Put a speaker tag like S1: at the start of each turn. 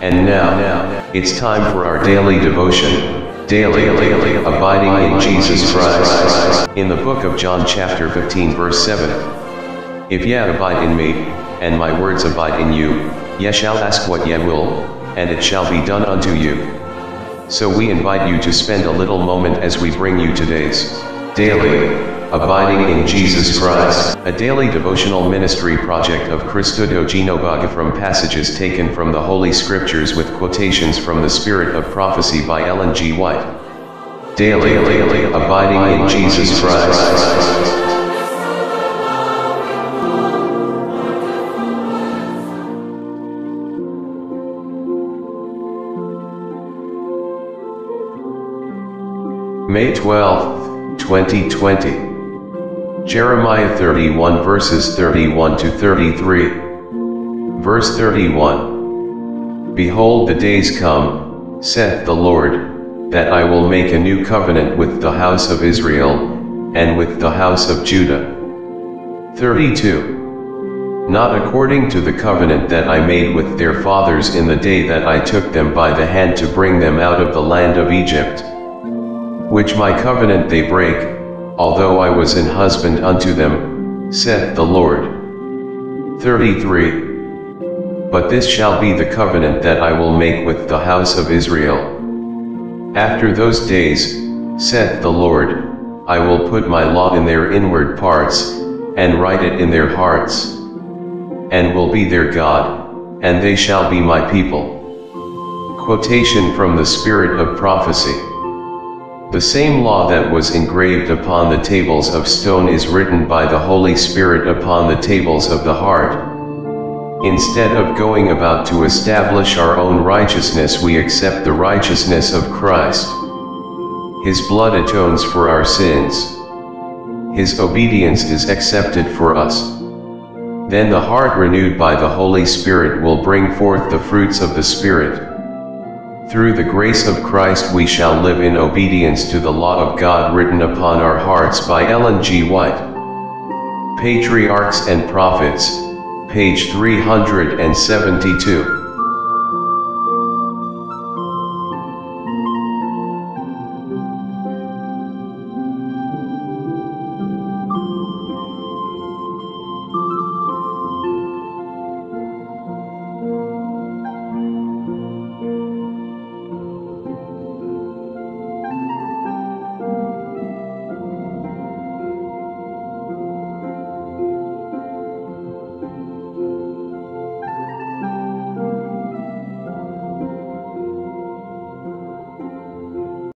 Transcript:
S1: And now, it's time for our daily devotion, daily, abiding in Jesus Christ. In the book of John chapter 15 verse 7. If ye abide in me, and my words abide in you, ye shall ask what ye will, and it shall be done unto you. So we invite you to spend a little moment as we bring you today's daily Abiding in Jesus Christ, a daily devotional ministry project of Christo Genobaga from passages taken from the Holy Scriptures with quotations from the Spirit of Prophecy by Ellen G. White. Daily, abiding in Jesus Christ. May 12, 2020. Jeremiah 31 verses 31 to 33. Verse 31. Behold the days come, saith the Lord, that I will make a new covenant with the house of Israel, and with the house of Judah. 32. Not according to the covenant that I made with their fathers in the day that I took them by the hand to bring them out of the land of Egypt. Which my covenant they break, although I was an husband unto them, saith the Lord. 33. But this shall be the covenant that I will make with the house of Israel. After those days, saith the Lord, I will put my law in their inward parts, and write it in their hearts, and will be their God, and they shall be my people. Quotation from the Spirit of Prophecy. The same law that was engraved upon the tables of stone is written by the Holy Spirit upon the tables of the heart. Instead of going about to establish our own righteousness we accept the righteousness of Christ. His blood atones for our sins. His obedience is accepted for us. Then the heart renewed by the Holy Spirit will bring forth the fruits of the Spirit. Through the grace of Christ we shall live in obedience to the law of God written upon our hearts by Ellen G. White. Patriarchs and Prophets, page 372.